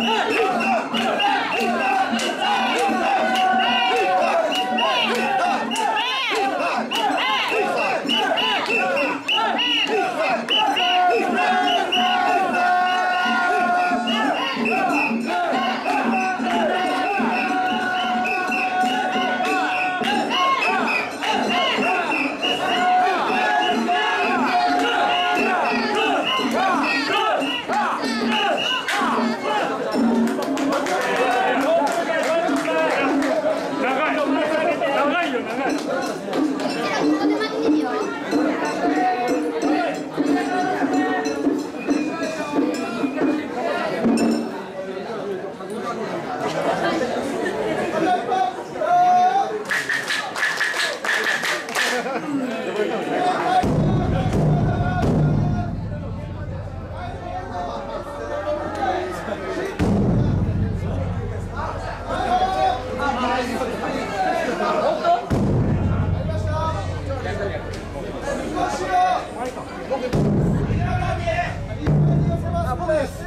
Thank you. 僕です。